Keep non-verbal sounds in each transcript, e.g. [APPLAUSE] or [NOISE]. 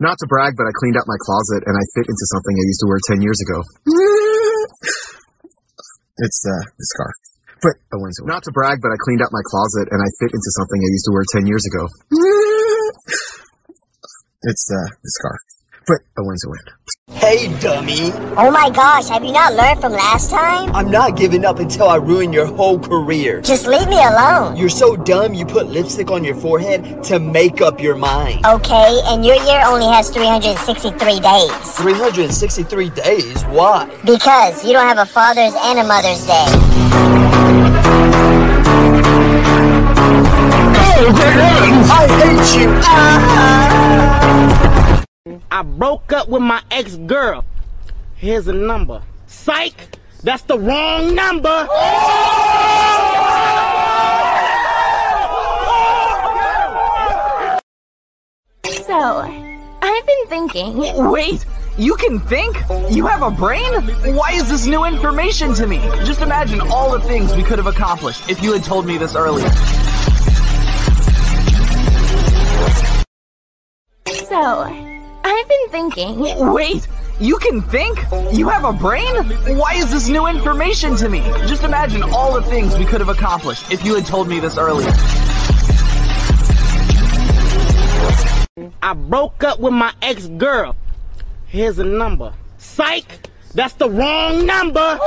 Not to brag, but I cleaned out my closet and I fit into something I used to wear 10 years ago. [LAUGHS] It's, uh, the scarf. But, when's it? Not to brag, but I cleaned out my closet and I fit into something I used to wear 10 years ago. [LAUGHS] It's, uh, the scarf. But, oh, when's it? Hey, dummy! Oh my gosh, have you not learned from last time? I'm not giving up until I ruin your whole career. Just leave me alone. You're so dumb you put lipstick on your forehead to make up your mind. Okay, and your year only has 363 days. 363 days? Why? Because you don't have a Father's and a Mother's Day. Oh, I hate you! Ah, ah, I broke up with my ex girl. Here's a number. Psych! That's the wrong number! So, I've been thinking. Wait, you can think? You have a brain? Why is this new information to me? Just imagine all the things we could have accomplished if you had told me this earlier. So, I've been thinking. Wait, you can think? You have a brain? Why is this new information to me? Just imagine all the things we could have accomplished if you had told me this earlier. I broke up with my ex girl. Here's a number. Psych! That's the wrong number!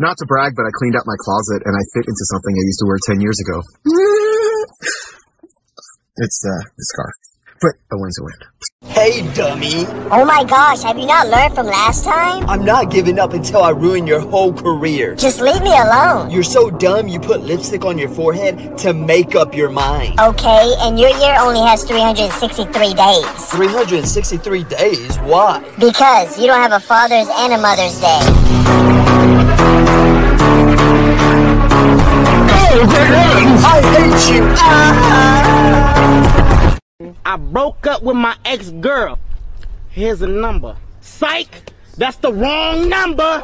Not to brag, but I cleaned out my closet and I fit into something I used to wear 10 years ago. Hmm? It's, uh, the scarf. But, oh, when's it? Hey, dummy! Oh my gosh, have you not learned from last time? I'm not giving up until I ruin your whole career. Just leave me alone. You're so dumb you put lipstick on your forehead to make up your mind. Okay, and your year only has 363 days. 363 days? Why? Because you don't have a Father's and a Mother's Day. I hate you! I broke up with my ex girl. Here's a number. Psych! That's the wrong number!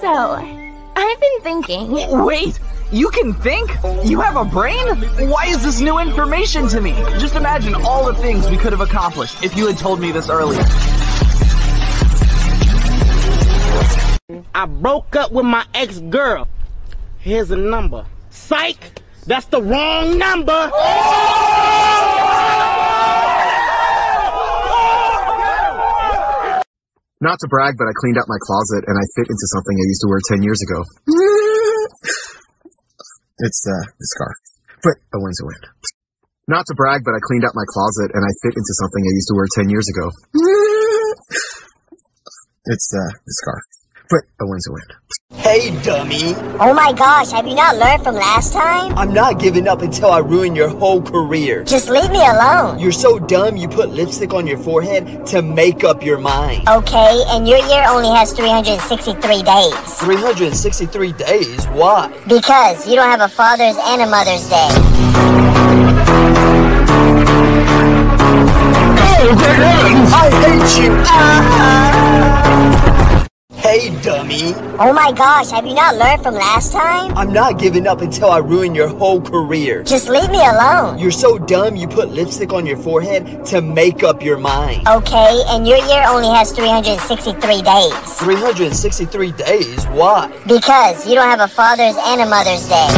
So, I've been thinking. Wait, you can think? You have a brain? Why is this new information to me? Just imagine all the things we could have accomplished if you had told me this earlier. I broke up with my ex girl. Here's a number. Psych! That's the wrong number! Not to brag, but I cleaned out my closet and I fit into something I used to wear 10 years ago. [LAUGHS] It's, uh, the scarf. But, oh, a it? Not to brag, but I cleaned out my closet and I fit into something I used to wear 10 years ago. [LAUGHS] It's, uh, the scarf. But, oh, when's it? Hey, dummy! Oh my gosh, have you not learned from last time? I'm not giving up until I ruin your whole career. Just leave me alone. You're so dumb you put lipstick on your forehead to make up your mind. Okay, and your year only has 363 days. 363 days? Why? Because you don't have a Father's and a Mother's Day. Oh, I hate you! Ah. Hey, dummy! Oh my gosh, have you not learned from last time? I'm not giving up until I ruin your whole career. Just leave me alone. You're so dumb you put lipstick on your forehead to make up your mind. Okay, and your year only has 363 days. 363 days? Why? Because you don't have a Father's and a Mother's Day.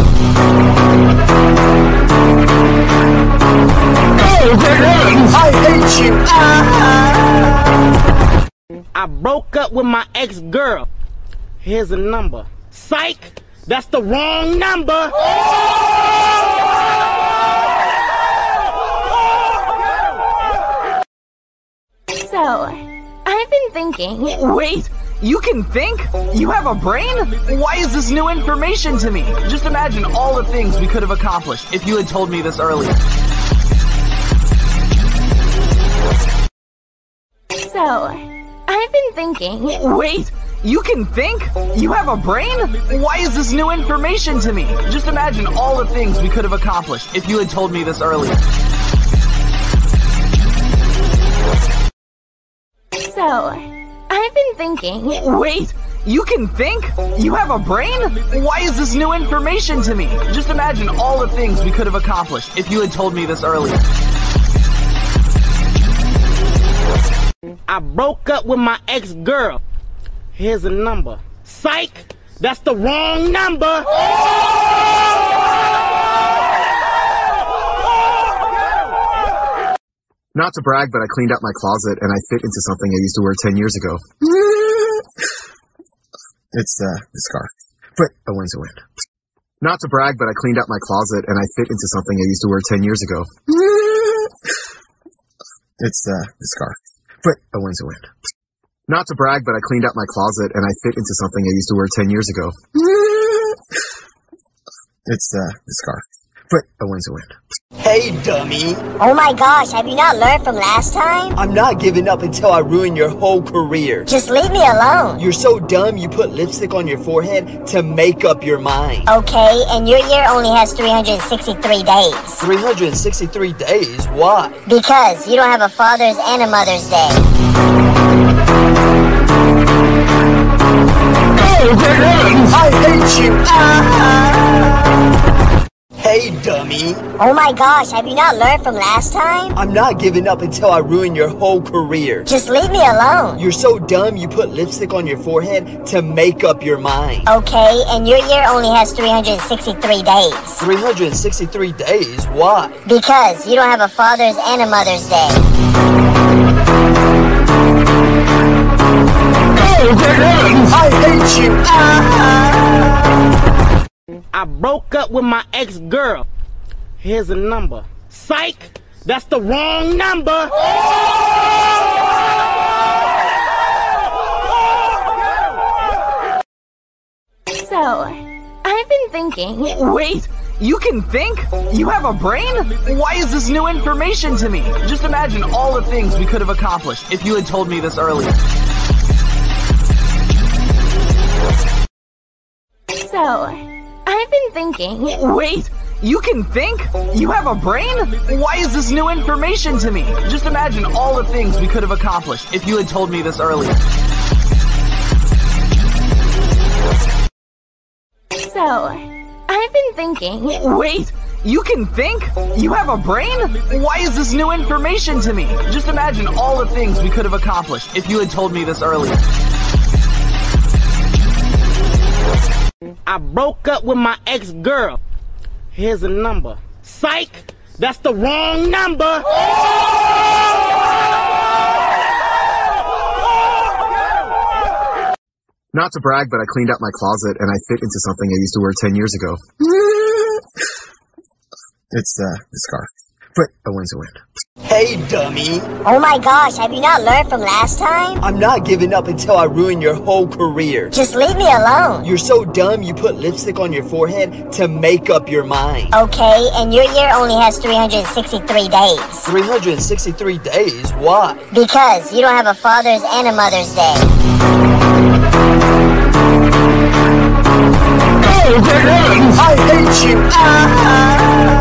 Oh, I hate you! Ah, ah, I broke up with my ex girl. Here's a number. Psych! That's the wrong number! So, I've been thinking. Wait, you can think? You have a brain? Why is this new information to me? Just imagine all the things we could have accomplished if you had told me this earlier. So, I've been thinking. Wait, you can think? You have a brain? Why is this new information to me? Just imagine all the things we could have accomplished if you had told me this earlier. So, I've been thinking. Wait, you can think? You have a brain? Why is this new information to me? Just imagine all the things we could have accomplished if you had told me this earlier. I broke up with my ex-girl. Here's a number. Psych! That's the wrong number! Not to brag, but I cleaned out my closet and I fit into something I used to wear 10 years ago. [LAUGHS] It's, uh, the scarf. But a wind's a wind. Not to brag, but I cleaned out my closet and I fit into something I used to wear 10 years ago. [LAUGHS] It's, uh, the scarf. But a wind's a win. Not to brag, but I cleaned out my closet and I fit into something I used to wear 10 years ago. [LAUGHS] It's, uh, the scarf. But a wind's a wind. Hey, dummy. Oh my gosh, have you not learned from last time? I'm not giving up until I ruin your whole career. Just leave me alone. You're so dumb you put lipstick on your forehead to make up your mind. Okay, and your year only has 363 days. 363 days? Why? Because you don't have a Father's and a Mother's Day. Oh, I hate you! Ah. Hey, dummy. Oh my gosh, have you not learned from last time? I'm not giving up until I ruin your whole career. Just leave me alone. You're so dumb you put lipstick on your forehead to make up your mind. Okay, and your year only has 363 days. 363 days? Why? Because you don't have a Father's and a Mother's Day. Oh, I hate you! Ah. I broke up with my ex-girl. Here's a number. Psych! That's the wrong number! So, I've been thinking. Wait, you can think? You have a brain? Why is this new information to me? Just imagine all the things we could have accomplished if you had told me this earlier. So, I've been thinking. [LAUGHS] Wait, you can think? You have a brain? Why is this new information to me? Just imagine all the things we could have accomplished if you had told me this earlier. So, I've been thinking. Wait, you can think? You have a brain? Why is this new information to me? Just imagine all the things we could have accomplished if you had told me this earlier. I broke up with my ex-girl. Here's a number. Psych! That's the wrong number! Not to brag, but I cleaned out my closet and I fit into something I used to wear 10 years ago. [LAUGHS] It's, uh, the scarf. But a wind's a wind. Hey, dummy. Oh my gosh, have you not learned from last time? I'm not giving up until I ruin your whole career. Just leave me alone. You're so dumb you put lipstick on your forehead to make up your mind. Okay, and your year only has 363 days. 363 days? Why? Because you don't have a Father's and a Mother's Day. Oh, I hate you! Ah, ah.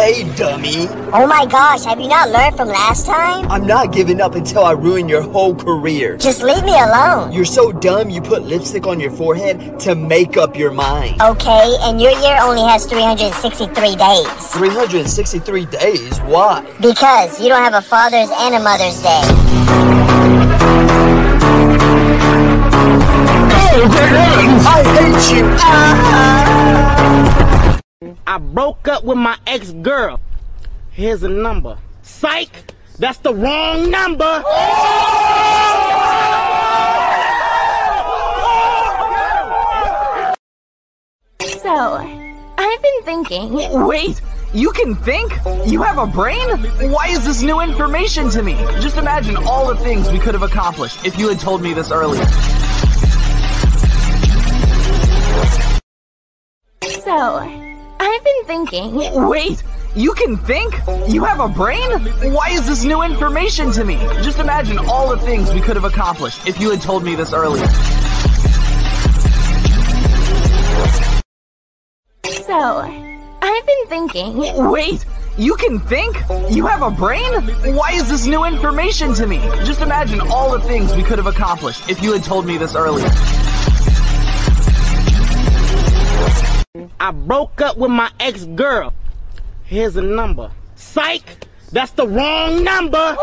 Hey, dummy. Oh my gosh, have you not learned from last time? I'm not giving up until I ruin your whole career. Just leave me alone. You're so dumb you put lipstick on your forehead to make up your mind. Okay, and your year only has 363 days. 363 days? Why? Because you don't have a Father's and a Mother's Day. Oh, I hate you! I broke up with my ex-girl. Here's a number. Psych! That's the wrong number! So, I've been thinking. Wait, you can think? You have a brain? Why is this new information to me? Just imagine all the things we could have accomplished if you had told me this earlier. So, I've been thinking. Wait, you can think? You have a brain? Why is this new information to me? Just imagine all the things we could have accomplished if you had told me this earlier. So, I've been thinking. Wait, You can think? You have a brain? Why is this new information to me? Just imagine all the things we could have accomplished if you had told me this earlier. I broke up with my ex girl. Here's a number. Psych, that's the wrong number.